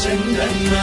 Chandranna